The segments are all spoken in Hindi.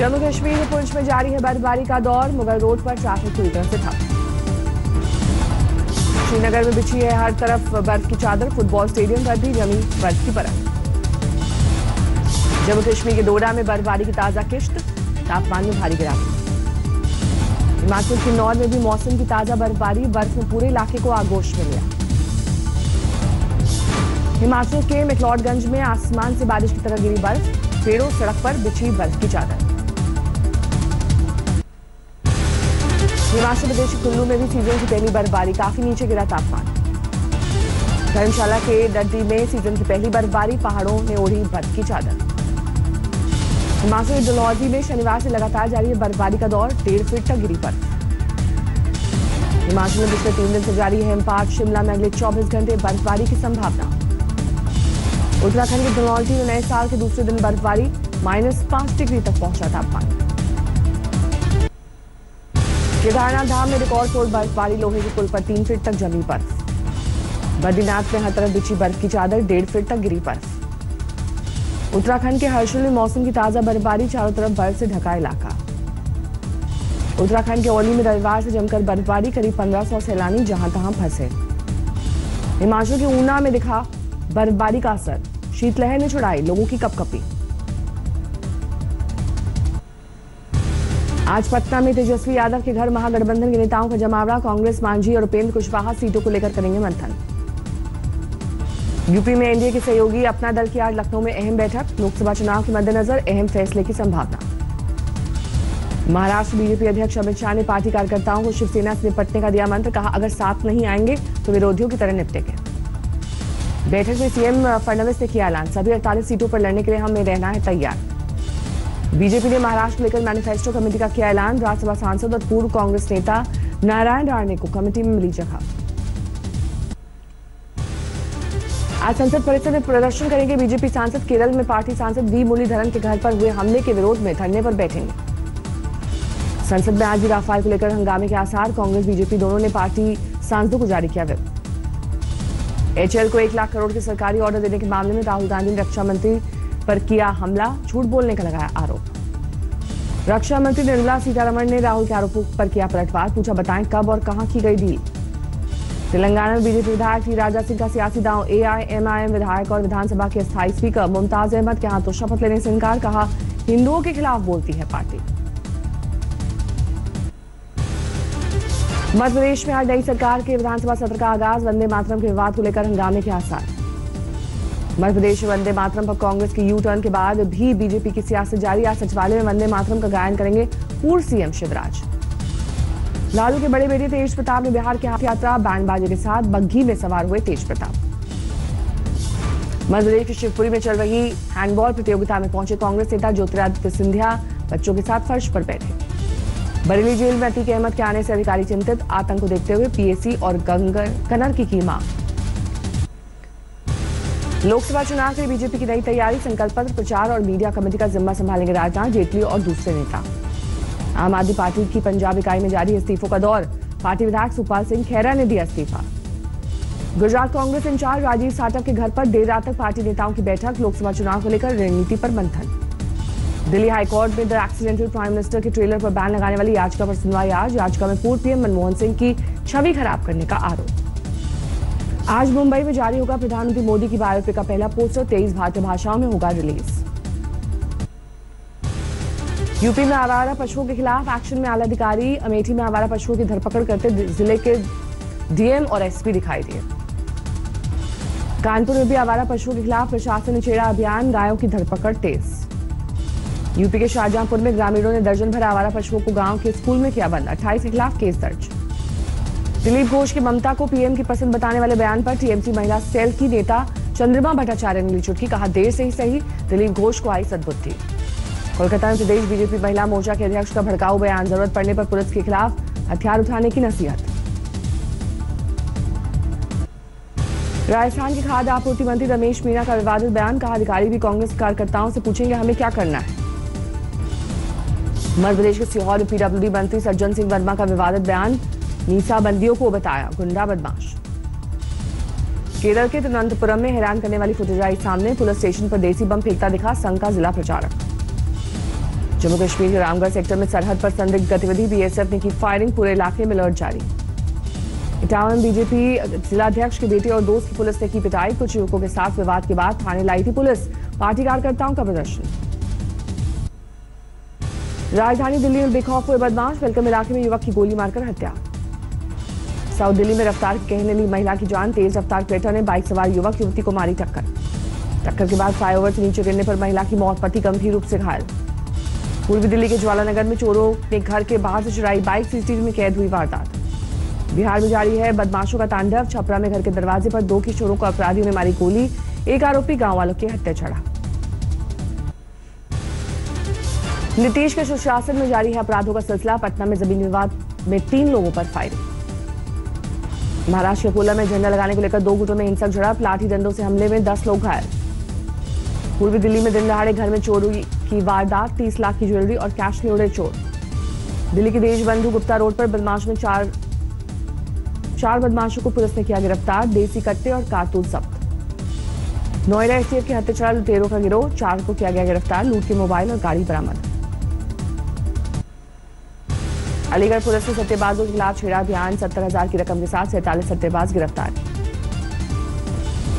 जम्मू कश्मीर में पुंछ में जारी है बर्फबारी का दौर मुगल रोड पर ट्रैफ़िक पूरी तरह से ठप श्रीनगर में बिछी है हर तरफ़ बर्फ़ की चादर फुटबॉल स्टेडियम पर भी जमी बर्फ़ की परत। जम्मू कश्मीर के डोडा में बर्फबारी की ताज़ा किश्त, तापमान में भारी गिरावट। हिमाचल किन्नौर में भी मौसम की ताज़ा बर्फबारी, बर्फ़ में पूरे इलाके को आगोश में लिया हिमाचल के मैक्लॉडगंज में आसमान से बारिश की तरह गिरी बर्फ़, पेड़ों सड़क पर बिछी बर्फ़ की चादर। हिमाचल प्रदेश कुल्लू में भी सीज़न की पहली बर्फबारी, काफ़ी नीचे गिरा तापमान। धर्मशाला के डड्डी में सीज़न की पहली बर्फबारी, पहाड़ों ने ओढ़ी बर्फ़ की चादर। हिमाचल के डलहौजी में शनिवार से लगातार जारी है बर्फबारी का दौर, डेढ़ फीट तक गिरी बर्फ़। हिमाचल में पिछले तीन दिन से जारी है हिमपात, शिमला में अगले 24 घंटे बर्फबारी की संभावना। उत्तराखंड के धनौल्टी में नए साल के दूसरे दिन बर्फबारी, माइनस पाँच डिग्री तक पहुँचा तापमान। केदारनाथ धाम में रिकॉर्ड तोड़ बर्फबारी, लोहे के पुल पर तीन फीट तक जमी बर्फ़ बद्रीनाथ में हर तरफ़ बिछी बर्फ़ की चादर, डेढ़ फीट तक गिरी बर्फ़ उत्तराखंड के हर्षल में मौसम की ताज़ा बर्फबारी, चारों तरफ़ बर्फ़ से ढका इलाका। उत्तराखंड के औली में रविवार से जमकर बर्फबारी, करीब 1500 सैलानी जहाँ तहां फंसे। हिमाचल के ऊना में दिखा बर्फबारी का असर। शीतलहर ने छुड़ाई लोगों की कपकपी। आज पटना में तेजस्वी यादव के घर महागठबंधन के नेताओं का जमावड़ा, कांग्रेस, मांझी और उपेंद्र कुशवाहा सीटों को लेकर करेंगे मंथन। यूपी में एनडीए के सहयोगी अपना दल की आज लखनऊ में अहम बैठक, लोकसभा चुनाव के मद्देनजर अहम फैसले की संभावना। महाराष्ट्र बीजेपी अध्यक्ष अमित शाह ने पार्टी कार्यकर्ताओं को शिवसेना से निपटने का दिया मंत्र, कहा, अगर साथ नहीं आएँगे तो विरोधियों की तरह निपटेंगे। बैठक में सीएम फडणवीस ने किया ऐलान, सभी 48 सीटों पर लड़ने के लिए हमें रहना है तैयार। बीजेपी ने महाराष्ट्र लेकर मैनिफेस्टो कमेटी का किया ऐलान। राज्यसभा सांसद और पूर्व कांग्रेस नेता नारायण राणे को कमेटी में मिली जगह। आज संसद परिसर में प्रदर्शन करेंगे बीजेपी सांसद। केरल में पार्टी सांसद वी मुरलीधरन के घर पर हुए हमले के विरोध में धरने पर बैठेंगे। संसद में आज भी राफेल को लेकर हंगामे के आसार। कांग्रेस, बीजेपी दोनों ने पार्टी सांसदों को जारी किया विप एचएल को एक लाख करोड़ के सरकारी ऑर्डर देने के मामले में राहुल गांधी ने रक्षा मंत्री पर किया हमला, झूठ बोलने का लगाया आरोप। रक्षा मंत्री निर्मला सीतारमण ने राहुल के आरोपों पर किया पलटवार, पूछा बताएँ कब और कहाँ की गई डील। तेलंगाना में बीजेपी विधायक टी राजा सिंह का सियासी दांव एआईएमआईएम विधायक और विधानसभा के स्थायी स्पीकर मुमताज़ अहमद के हाथों शपथ लेने से इनकार, कहा, हिंदुओं के खिलाफ बोलती है पार्टी। मध्य प्रदेश में आज नई सरकार के विधानसभा सत्र का आगाज़, वंदे मातरम के विवाद को लेकर हंगामे के आसार। मध्य प्रदेश वंदे मातरम पर कांग्रेस के यू टर्न के बाद भी बीजेपी की सियासत जारी। आज सचिवालय में वंदे मातरम का गायन करेंगे पूर्व सीएम शिवराज। लालू के बड़े बेटे तेज प्रताप ने बिहार की यात्रा बैंड बाजे के साथ बग्घी में सवार हुए तेज प्रताप। मध्य प्रदेश के शिवपुरी में चल रही हैंडबॉल प्रतियोगिता में पहुँचे कांग्रेस नेता ज्योतिरादित्य सिंधिया, बच्चों के साथ फर्श पर बैठे। बरेली जेल में अतीक अहमद के आने से अधिकारी चिंतित, आतंक को देखते हुए पीएसी और गंगर कनर की की मांग लोकसभा चुनाव के लिए बीजेपी की नई तैयारी, संकल्प पत्र, प्रचार और मीडिया कमेटी का जिम्मा संभालेंगे राजनाथ जेटली और दूसरे नेता। आम आदमी पार्टी की पंजाब इकाई में जारी इस्तीफों का दौर। पार्टी विधायक सुखपाल सिंह खेरा ने दिया इस्तीफा। गुजरात कांग्रेस इंचार्ज राजीव साटव के घर पर देर रात तक पार्टी नेताओं की बैठक, लोकसभा चुनाव को लेकर रणनीति पर मंथन। दिल्ली हाईकोर्ट में द एक्सीडेंटल प्राइम मिनिस्टर के ट्रेलर पर बैन लगाने वाली याचिका पर सुनवाई आज। याचिका में पूर्व पीएम मनमोहन सिंह की छवि खराब करने का आरोप। आज मुंबई में जारी होगा प्रधानमंत्री मोदी की बायोपिक का पहला पोस्टर, तेईस भारतीय भाषाओं में होगा रिलीज़। यूपी में आवारा पशुओं के खिलाफ एक्शन में आला अधिकारी, अमेठी में आवारा पशुओं की धरपकड़ करते ज़िले के डीएम और एसपी दिखाई दिए। कानपुर में भी आवारा पशुओं के खिलाफ प्रशासन ने छेड़ा अभियान, गायों की धरपकड़ तेज। यूपी के शाहजहांपुर में ग्रामीणों ने दर्जन भर आवारा पशुओं को गाँव के स्कूल में किया बंद, अट्ठाईस के खिलाफ केस दर्ज। दिलीप घोष की ममता को पीएम की पसंद बताने वाले बयान पर टीएमसी महिला सेल की नेता चंद्रमा भट्टाचार्य ने ली चुटकी कहा, देर से ही सही, दिलीप घोष को आई सद्बुद्धि. कोलकाता में प्रदेश बीजेपी महिला मोर्चा के अध्यक्ष का भड़काऊ बयान, ज़रूरत पड़ने पर पुलिस के खिलाफ हथियार उठाने की नसीहत। राजस्थान के खाद्य आपूर्ति मंत्री रमेश मीणा का विवादित बयान, कहा, अधिकारी भी कांग्रेस कार्यकर्ताओं से पूछेंगे हमें क्या करना है। मध्य प्रदेश के सीहोर पीडब्ल्यूडी मंत्री सज्जन सिंह वर्मा का विवादित बयान मीसा बंदियों को बताया गुंडा बदमाश। केरल के तिरुवनंतपुरम में हैरान करने वाली फुटेज आई सामने, पुलिस स्टेशन पर देसी बम फेंकता दिखा संघ का जिला प्रचारक। जम्मू कश्मीर के रामगढ़ सेक्टर में सरहद पर संदिग्ध गतिविधि, बीएसएफ ने की फायरिंग पूरे इलाके में अलर्ट जारी। इटावा में बीजेपी जिलाध्यक्ष के बेटे और दोस्त की पुलिस ने की पिटाई, कुछ युवकों के साथ विवाद के बाद थाने लाई थी पुलिस, पार्टी कार्यकर्ताओं का प्रदर्शन। राजधानी दिल्ली में बेखौफ हुए बदमाश वेलकम इलाके में युवक की गोली मारकर हत्या। साउथ दिल्ली में रफ्तार कहने ली महिला की जान। तेज रफ्तार क्रेटा ने बाइक सवार युवक, युवती को मारी टक्कर। टक्कर के बाद फ्लाईओवर से नीचे गिरने पर महिला की मौत पति गंभीर रूप से घायल। पूर्वी दिल्ली के ज्वालानगर में चोरों ने घर के बाहर से चुराई बाइक, सीसीटीवी में कैद हुई वारदात। बिहार में जारी है बदमाशों का तांडव। छपरा में घर के दरवाजे पर दो किशोरों को अपराधियों ने मारी गोली। एक आरोपी गाँव वालों की हत्या चढ़ा नीतीश के सुशासन में जारी है अपराधों का सिलसिला। पटना में ज़मीन विवाद में तीन लोगों पर फायरिंग। महाराष्ट्र के कोला में झंडा लगाने को लेकर दो गुटों में हिंसक झड़प, लाठी डंडों से हमले में दस लोग घायल। पूर्वी दिल्ली में दिन दहाड़े घर में चोरी की वारदात, तीस लाख की ज्वेलरी और कैश में उड़े चोर। दिल्ली के देशबंधु गुप्ता रोड पर बदमाश में चार चार बदमाशों को पुलिस ने किया गिरफ़्तार, देसी कट्टे और कारतूस जब्त। नोएडा एसटीएफ के हत्याचार लुटेरों का गिरोह, चार को किया गया गिरफ़्तार, लूट के मोबाइल और गाड़ी बरामद। अलीगढ़ पुलिस ने सट्टेबाजों के खिलाफ छेड़ा अभियान सत्तर हज़ार की रकम के साथ सैंतालीस सट्टेबाज गिरफ़्तार।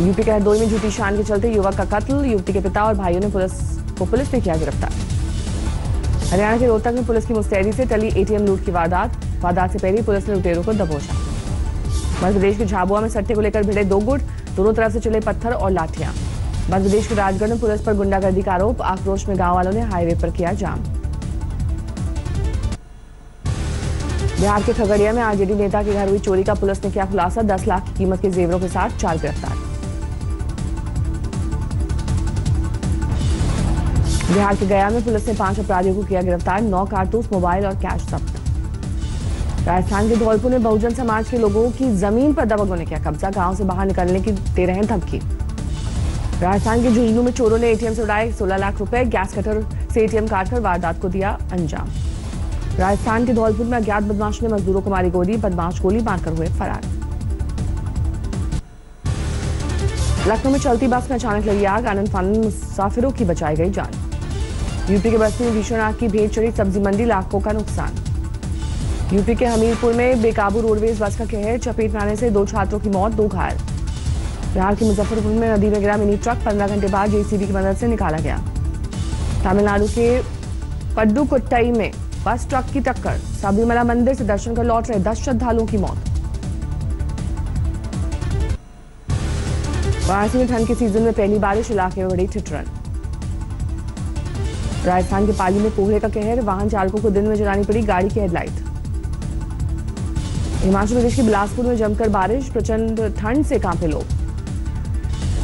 यूपी के हरदोई में झूठी शान के चलते युवक का कत्ल, युवती के पिता और भाइयों ने पुलिस को पुलिस ने किया गिरफ़्तार। हरियाणा के रोहतक में पुलिस की मुस्तैदी से टली एटीएम लूट की वारदात। वारदात से पहले पुलिस ने लुटेरों को दबोचा। मध्य प्रदेश के झाबुआ में सट्टे को लेकर भिड़े दो गुट, दोनों तरफ़ से चले पत्थर और लाठियाँ। मध्य प्रदेश के राजगढ़ में पुलिस पर गुंडागर्दी का आरोप, आक्रोश में गाँव वालों ने हाईवे पर किया जाम। बिहार के खगड़िया में आरजेडी नेता के घर हुई चोरी का पुलिस ने किया खुलासा, दस लाख की कीमत के जेवरों के साथ चार गिरफ़्तार। बिहार के गया में पुलिस ने पाँच अपराधियों को किया गिरफ़्तार, नौ कारतूस, मोबाइल और कैश जब्त। राजस्थान के धौलपुर में बहुजन समाज के लोगों की ज़मीन पर दबंगों ने किया कब्जा, गाँव से बाहर निकलने की दे रहे धमकी। राजस्थान के झुंझुनू में चोरों ने एटीएम से उड़ाए 16 लाख रुपए, गैस कटर से एटीएम काटकर वारदात को दिया अंजाम। राजस्थान के धौलपुर में अज्ञात बदमाश ने मजदूरों को मारी गोली, बदमाश गोली मारकर हुए फरार। लखनऊ में चलती बस में अचानक लगी आग, आनंद फानंद मुसाफिरों की बचाई गई जान। यूपी के बस्ती में भीषण आग की भेंट चढ़ी सब्ज़ी मंडी, लाखों का नुकसान। यूपी के हमीरपुर में बेकाबू रोडवेज़ बस का कहर, चपेट में आने से दो छात्रों की मौत, दो घायल। बिहार के मुजफ्फरपुर में नदी में गिरा मिनी ट्रक, पंद्रह घंटे बाद जेसीबी की मदद से निकाला गया। तमिलनाडु के पड्डुकोट्टई में बस ट्रक की टक्कर। सबरीमला मंदिर से दर्शन कर लौट रहे दस श्रद्धालुओं की मौत। वाराणसी में ठंड के सीज़न में पहली बारिश इलाके में बड़ी ठिठुरन राजस्थान के पाली में कोहरे का कहर, वाहन चालकों को दिन में जलानी पड़ी गाड़ी की हेडलाइट। हिमाचल प्रदेश के बिलासपुर में जमकर बारिश, प्रचंड ठंड से कांपे लोग।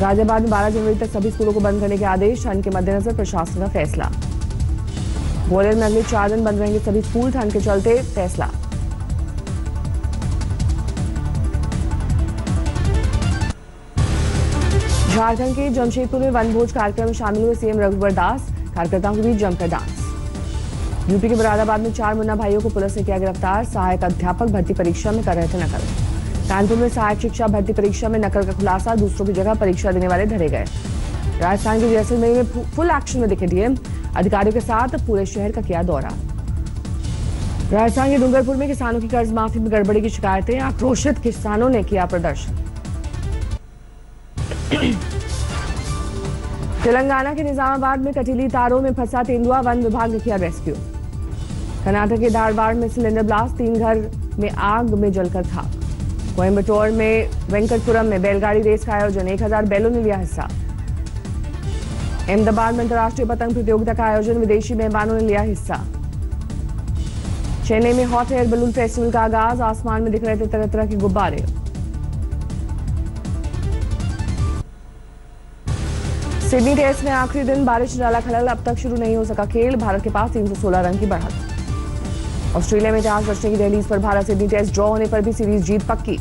गाजियाबाद में 12 जनवरी तक सभी स्कूलों को बंद करने के आदेश, ठंड के मद्देनजर प्रशासन का फैसला। ग्वालियर में अगले चार दिन बंद रहेंगे सभी स्कूल, ठंड के चलते फैसला। झारखंड के जमशेदपुर में वनभोज कार्यक्रम में शामिल हुए सीएम रघुवर दास। कार्यकर्ताओं के बीच जमकर डांस। यूपी के मुरादाबाद में चार मुन्ना भाइयों को पुलिस ने किया गिरफ़्तार। सहायक अध्यापक भर्ती परीक्षा में कर रहे थे नकल। कानपुर में सहायक शिक्षा भर्ती परीक्षा में नकल का खुलासा। दूसरों की जगह परीक्षा देने वाले धरे गए। राजस्थान के जैसलमेर में फुल एक्शन में दिखे डीएम। अधिकारियों के साथ पूरे शहर का किया दौरा। राजस्थान के डूंगरपुर में किसानों की कर्ज माफ़ी में गड़बड़ी की शिकायतें, आक्रोशित किसानों ने किया प्रदर्शन। तेलंगाना के निजामाबाद में कटीली तारों में फंसा तेंदुआ वन विभाग ने किया रेस्क्यू। कर्नाटक के धारवाड़ में सिलेंडर ब्लास्ट, तीन घर में आग में जलकर खाक। कोयम्बटोर में वेंकटपुरम में बैलगाड़ी रेस का आयोजन, एक हज़ार बैलों ने लिया हिस्सा। अहमदाबाद में अंतर्राष्ट्रीय पतंग प्रतियोगिता का आयोजन, विदेशी मेहमानों ने लिया हिस्सा। चेन्नई में हॉट एयर बलून फेस्टिवल का आगाज़, आसमान में दिख रहे थे तरह तरह के गुब्बारे। सिडनी टेस्ट में आखिरी दिन, बारिश डाला खलल, अब तक शुरू नहीं हो सका खेल, भारत के पास 316 रन की बढ़त। ऑस्ट्रेलिया में इतिहास रचने की दहलीज पर भारत, सिडनी टेस्ट ड्रॉ होने पर भी सीरीज़ जीत पक्की।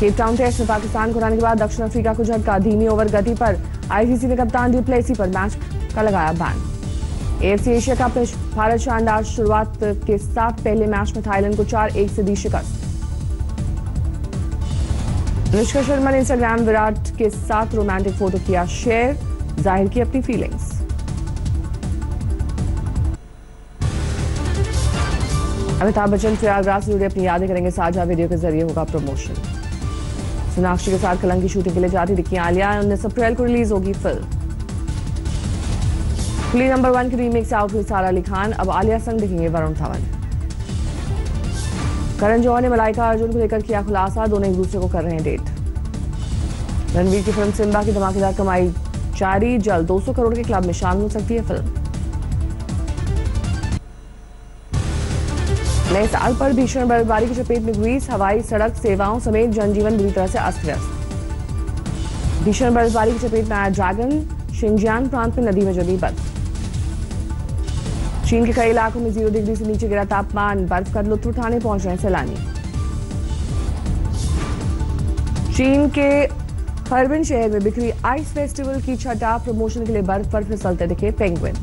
केपटाउन टेस्ट में पाकिस्तान को हराने के बाद दक्षिण अफ्रीका को झटका, धीमी ओवर गति पर आईसीसी ने कप्तान डिप्लेसी पर मैच का लगाया बैन। एएफसी एशिया कप में भारत शानदार शुरुआत के साथ पहले मैच में थाईलैंड को चार एक से दी शिकस्त। अनुष्का शर्मा ने इंस्टाग्राम विराट के साथ रोमांटिक फ़ोटो किया शेयर, ज़ाहिर की अपनी फीलिंग्स अमिताभ बच्चन, प्रयागराज से जुड़े अपनी यादें करेंगे साझा, वीडियो के ज़रिए होगा प्रमोशन सोनाक्षी के साथ कलंक की शूटिंग के लिए जाती दिखी आलिया उन्नीस अप्रैल को रिलीज़ होगी फ़िल्म कुली नंबर वन की रीमेक से आउट हुई सारा अली खान। अब आलिया संग दिखेंगे वरुण धवन। करण जौहर ने मलाइका अर्जुन को लेकर किया खुलासा। दोनों एक दूसरे को कर रहे हैं डेट रणवीर की फ़िल्म सिम्बा की धमाकेदार कमाई जारी। जल्द 200 करोड़ के क्लब में शामिल हो सकती है फ़िल्म नए साल पर भीषण बर्फबारी की चपेट में हुई। हवाई सड़क सेवाओं समेत जनजीवन बुरी तरह से अस्त व्यस्त भीषण बर्फबारी की चपेट में आया ड्रैगन। शिंजियान प्रांत में नदी में जमी बर्फ़। चीन के कई इलाकों में ज़ीरो डिग्री से नीचे गिरा तापमान। बर्फ़ का लुत्फ उठाने पहुँच रहे सैलानी। चीन के हरबिन शहर में बिखरी आइस फेस्टिवल की छठा प्रमोशन के लिए बर्फ़ पर फिसलते दिखे पेंगुइन।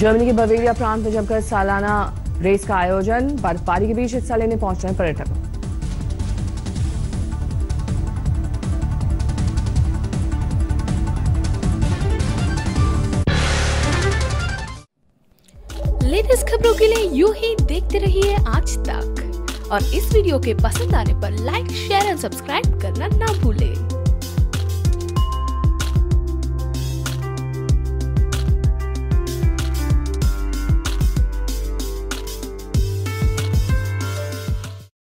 जर्मनी के बवेरिया प्रांत में जमकर सालाना रेस का आयोजन, बर्फबारी के बीच हिस्सा लेने पहुँच रहे पर्यटक। लेटेस्ट खबरों के लिए यू ही देखते रहिए आज तक। और इस वीडियो के पसंद आने पर लाइक शेयर एंड सब्सक्राइब करना ना भूलें।